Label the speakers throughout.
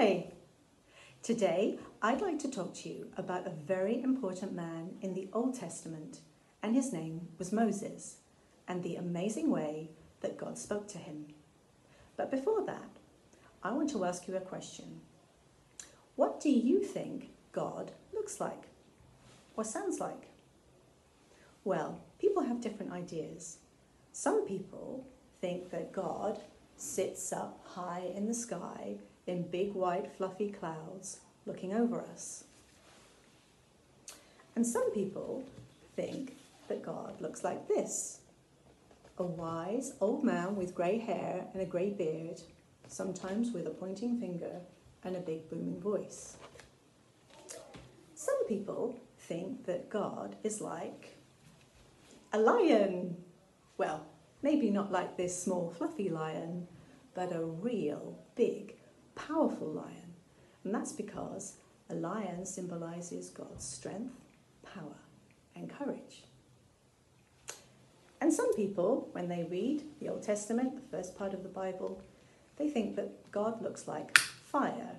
Speaker 1: Hi! Today I'd like to talk to you about a very important man in the Old Testament, and his name was Moses, and the amazing way that God spoke to him. But before that, I want to ask you a question. What do you think God looks like? Or sounds like? Well, people have different ideas. Some people think that God sits up high in the sky in big white fluffy clouds looking over us. And some people think that God looks like this a wise old man with grey hair and a grey beard, sometimes with a pointing finger and a big booming voice. Some people think that God is like a lion. Well, maybe not like this small fluffy lion, but a real big powerful lion. And that's because a lion symbolizes God's strength, power, and courage. And some people, when they read the Old Testament, the first part of the Bible, they think that God looks like fire.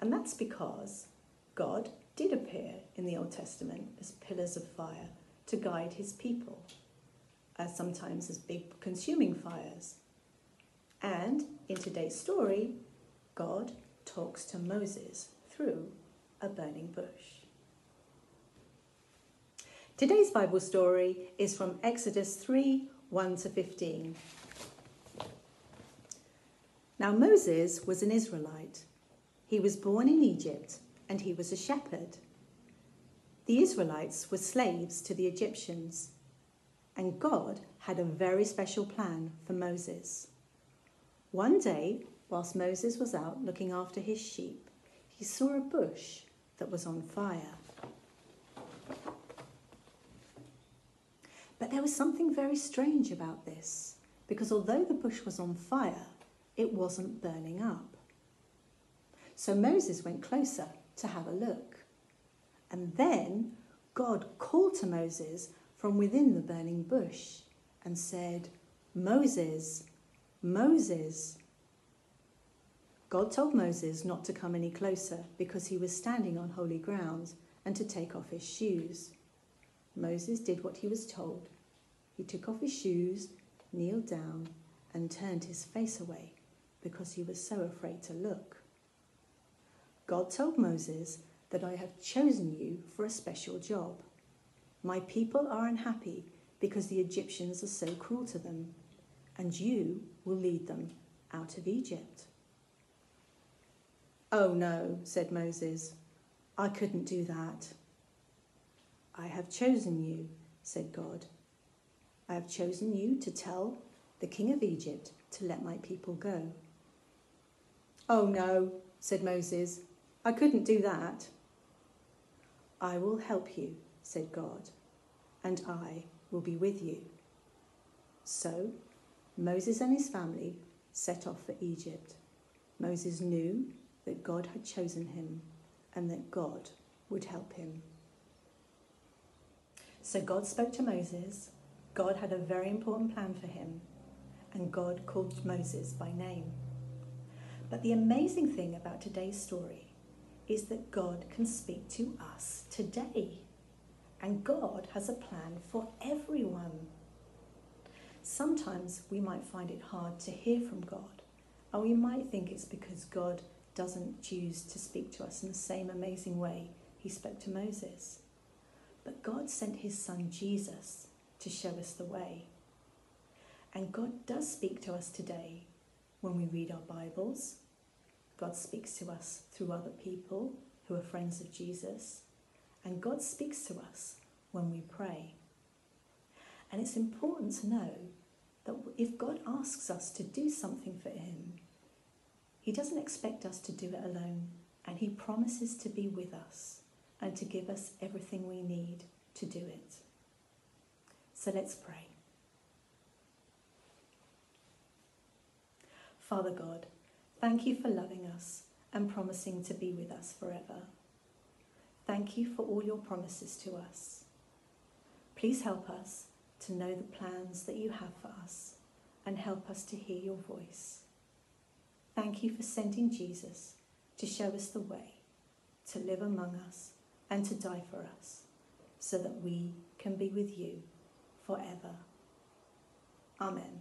Speaker 1: And that's because God did appear in the Old Testament as pillars of fire to guide his people, as sometimes as big consuming fires. And in today's story, God talks to Moses through a burning bush. Today's Bible story is from Exodus 3 1 to 15. Now, Moses was an Israelite. He was born in Egypt and he was a shepherd. The Israelites were slaves to the Egyptians, and God had a very special plan for Moses. One day, whilst Moses was out looking after his sheep, he saw a bush that was on fire. But there was something very strange about this, because although the bush was on fire, it wasn't burning up. So Moses went closer to have a look. And then God called to Moses from within the burning bush and said, Moses, Moses. God told Moses not to come any closer because he was standing on holy ground and to take off his shoes. Moses did what he was told he took off his shoes, kneeled down, and turned his face away because he was so afraid to look. God told Moses that I have chosen you for a special job. My people are unhappy because the Egyptians are so cruel to them, and you will lead them out of Egypt. Oh no, said Moses, I couldn't do that. I have chosen you, said God, I have chosen you to tell the king of Egypt to let my people go. Oh no, said Moses, I couldn't do that. I will help you, said God, and I will be with you. So Moses and his family set off for Egypt. Moses knew that God had chosen him and that God would help him. So God spoke to Moses God had a very important plan for him, and God called Moses by name. But the amazing thing about today's story is that God can speak to us today, and God has a plan for everyone. Sometimes we might find it hard to hear from God, and we might think it's because God doesn't choose to speak to us in the same amazing way he spoke to Moses. But God sent his son Jesus to show us the way. And God does speak to us today when we read our Bibles. God speaks to us through other people who are friends of Jesus. And God speaks to us when we pray. And it's important to know that if God asks us to do something for Him, He doesn't expect us to do it alone. And He promises to be with us and to give us everything we need to do it. So let's pray. Father God, thank you for loving us and promising to be with us forever. Thank you for all your promises to us. Please help us to know the plans that you have for us and help us to hear your voice. Thank you for sending Jesus to show us the way, to live among us, and to die for us, so that we can be with you forever. Amen.